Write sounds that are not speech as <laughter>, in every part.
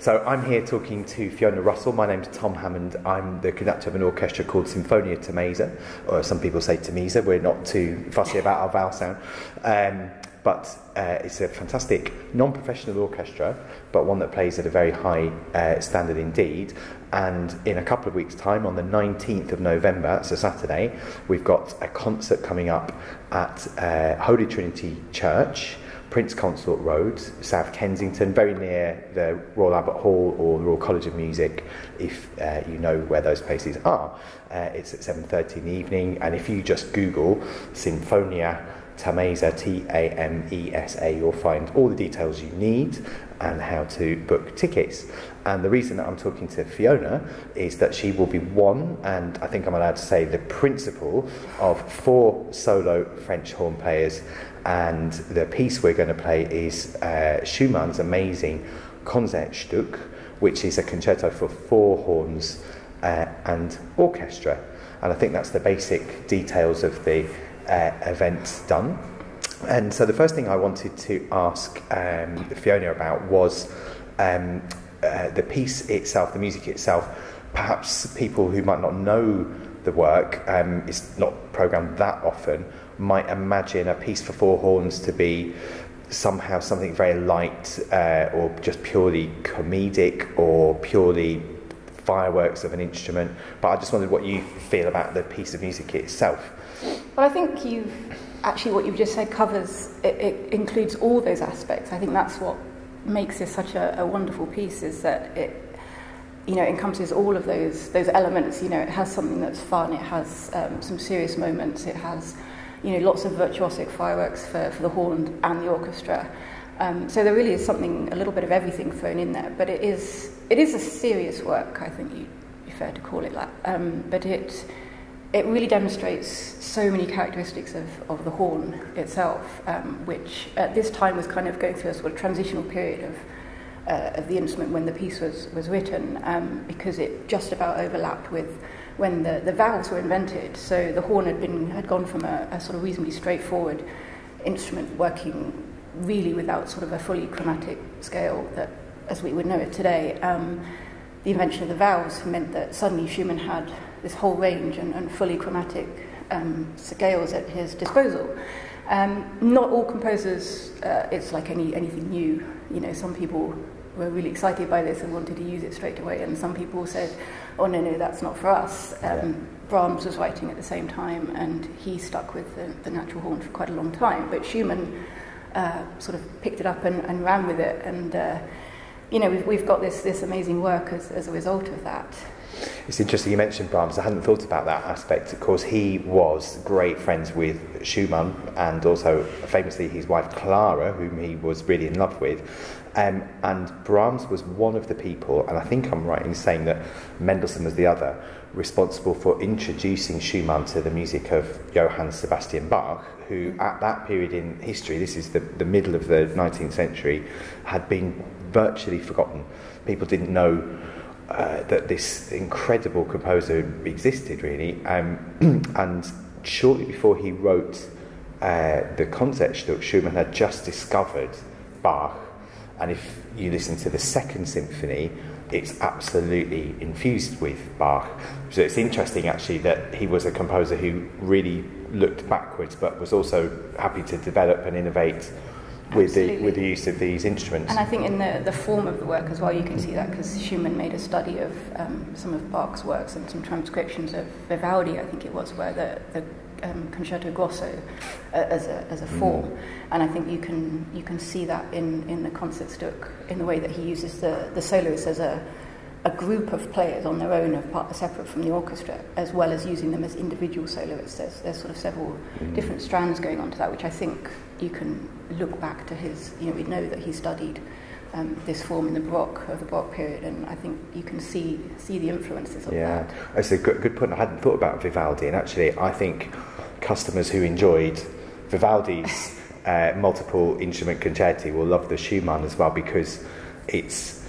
So I'm here talking to Fiona Russell. My name's Tom Hammond. I'm the conductor of an orchestra called Sinfonia Tamesa, or some people say Tamisa. We're not too fussy about our vowel sound. Um, but uh, it's a fantastic non-professional orchestra, but one that plays at a very high uh, standard indeed. And in a couple of weeks' time, on the 19th of November, a Saturday, we've got a concert coming up at uh, Holy Trinity Church. Prince Consort Road, South Kensington, very near the Royal Albert Hall or the Royal College of Music, if uh, you know where those places are. Uh, it's at 7.30 in the evening, and if you just Google Sinfonia Tamesa, T-A-M-E-S-A, you'll find all the details you need and how to book tickets. And the reason that I'm talking to Fiona is that she will be one, and I think I'm allowed to say the principal of four solo French horn players and the piece we're going to play is uh, Schumann's amazing Konzertstück, which is a concerto for four horns uh, and orchestra. And I think that's the basic details of the uh, event done. And so the first thing I wanted to ask um, Fiona about was um, uh, the piece itself, the music itself. Perhaps people who might not know the work, um, it's not programmed that often, might imagine a piece for four horns to be somehow something very light uh, or just purely comedic or purely fireworks of an instrument. But I just wondered what you feel about the piece of music itself. Well, I think you've actually what you've just said covers it, it includes all those aspects. I think that's what makes this such a, a wonderful piece is that it you know, encompasses all of those those elements. You know, it has something that's fun. It has um, some serious moments. It has you know, lots of virtuosic fireworks for, for the horn and the orchestra. Um, so there really is something, a little bit of everything thrown in there. But it is, it is a serious work, I think you, you fair to call it that. Um, but it, it really demonstrates so many characteristics of, of the horn itself, um, which at this time was kind of going through a sort of transitional period of, uh, of the instrument when the piece was, was written, um, because it just about overlapped with when the, the valves were invented. So the horn had, been, had gone from a, a sort of reasonably straightforward instrument working really without sort of a fully chromatic scale that, as we would know it today. Um, the invention of the valves meant that suddenly Schumann had this whole range and, and fully chromatic um, scales at his disposal. Um, not all composers, uh, it's like any, anything new. You know, some people were really excited by this and wanted to use it straight away, and some people said, oh no, no, that's not for us. Um. Brahms was writing at the same time, and he stuck with the, the natural horn for quite a long time. But Schumann uh, sort of picked it up and, and ran with it, and uh, you know we've, we've got this this amazing work as, as a result of that. It's interesting you mentioned Brahms. I hadn't thought about that aspect. Of course, he was great friends with Schumann and also famously his wife Clara, whom he was really in love with. Um, and Brahms was one of the people, and I think I'm right in saying that Mendelssohn was the other, responsible for introducing Schumann to the music of Johann Sebastian Bach, who at that period in history, this is the, the middle of the 19th century, had been virtually forgotten. People didn't know uh, that this incredible composer existed, really. Um, <clears throat> and shortly before he wrote uh, the Konzertstück, Schumann had just discovered Bach and if you listen to the second symphony, it's absolutely infused with Bach. So it's interesting actually that he was a composer who really looked backwards but was also happy to develop and innovate with the, with the use of these instruments. And I think in the, the form of the work as well, you can see that because Schumann made a study of um, some of Bach's works and some transcriptions of Vivaldi, I think it was, where the, the um, concerto grosso uh, as a as a mm. form, mm. and I think you can you can see that in in the Konzertstück in the way that he uses the the soloists as a a group of players on their own, apart, separate from the orchestra, as well as using them as individual soloists. There's, there's sort of several mm. different strands going on to that, which I think you can look back to his. You know, we know that he studied um, this form in the Baroque of the Baroque period, and I think you can see see the influences of yeah. that. Yeah, it's a good, good point. I hadn't thought about Vivaldi, and actually, I think customers who enjoyed Vivaldi's uh, multiple instrument concerti will love the Schumann as well because it's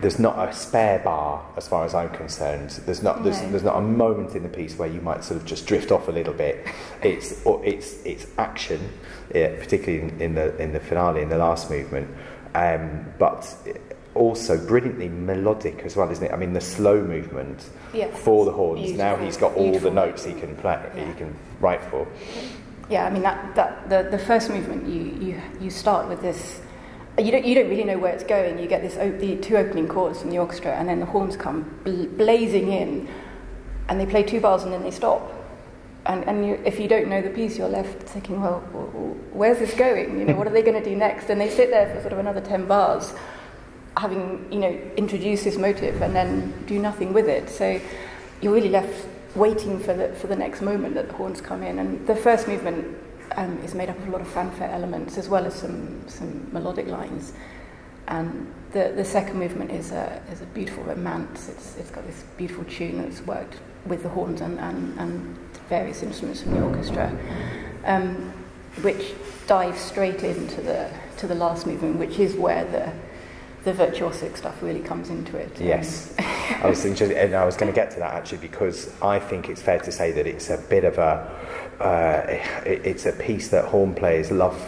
there's not a spare bar as far as I'm concerned. There's not there's, no. there's not a moment in the piece where you might sort of just drift off a little bit. It's or it's it's action, yeah, particularly in, in the in the finale in the last movement. Um, but also brilliantly melodic as well, isn't it? I mean, the slow movement Yeah. for the horns. Beautiful, Now he's got all the notes he can play, he can write for. Yeah, I mean that, that the, the first movement you, you you start with this. You don't you don't really know where it's going. You get this op- the two opening chords from the orchestra, and then the horns come bl- blazing in, and they play two bars and then they stop. And and you, if you don't know the piece, you're left thinking, well, where's this going? You know, what are they going to do next? And they sit there for sort of another ten bars, having you know introduced this motive and then do nothing with it. So you're really left waiting for the for the next moment that the horns come in. And the first movement um, is made up of a lot of fanfare elements as well as some, some melodic lines. And the, the second movement is a, is a beautiful romance. It's, it's got this beautiful tune that's worked with the horns and, and, and various instruments from the orchestra, um, which dives straight into the, to the last movement, which is where the, the virtuosic stuff really comes into it. Um, Yes. I was thinking, and I was going to get to that actually because I think it's fair to say that it's a bit of a, uh, it, it's a piece that horn players love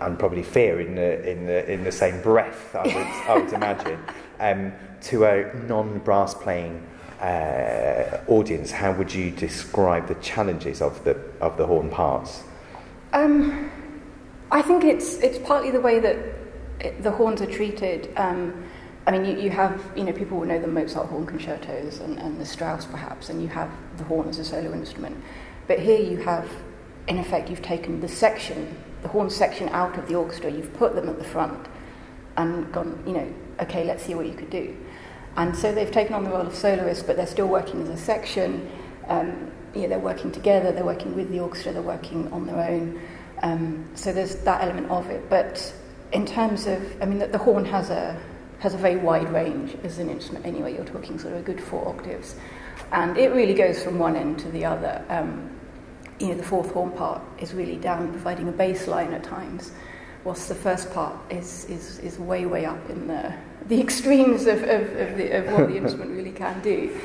and probably fear in the in the in the same breath. I would I would <laughs> imagine. Um, to a non-brass playing uh, audience, how would you describe the challenges of the of the horn parts? Um, I think it's it's partly the way that the horns are treated. Um, I mean, you, you have you know people will know the Mozart horn concertos and, and the Strauss perhaps, and you have the horn as a solo instrument. But here you have, in effect, you've taken the section, the horn section out of the orchestra. You've put them at the front, and gone, you know, okay, let's see what you could do. And so they've taken on the role of soloists, but they're still working as a section. Um, you know, they're working together, they're working with the orchestra, they're working on their own. Um, so there's that element of it. But in terms of, I mean, the, the horn has a has a very wide range as an instrument. Anyway, you're talking sort of a good four octaves, and it really goes from one end to the other. Um, you know, the fourth horn part is really down, providing a bass line at times, whilst the first part is is, is way way up in the the extremes of, of, of, the, of what the <laughs> instrument really can do.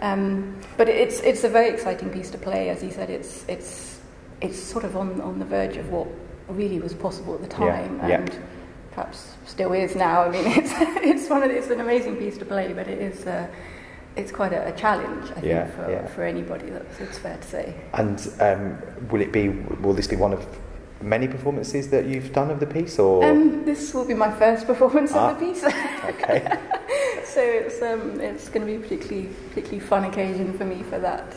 Um, but it's it's a very exciting piece to play. As you said, it's it's it's sort of on on the verge of what really was possible at the time, yeah. and perhaps still is now. I mean, <laughs> it's it's one of it's an amazing piece to play, but it is. Uh, it's quite a, a challenge, I think, Yeah, for, yeah. for anybody. That's it's fair to say. And um, will it be? Will this be one of many performances that you've done of the piece, or Um, this will be my first performance Ah. of the piece, okay? <laughs> so it's um, it's going to be a particularly particularly fun occasion for me for that.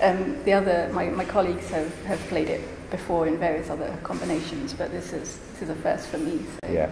Um, the other my, my colleagues have, have played it before in various other combinations, but this is this is a first for me. So. Yeah.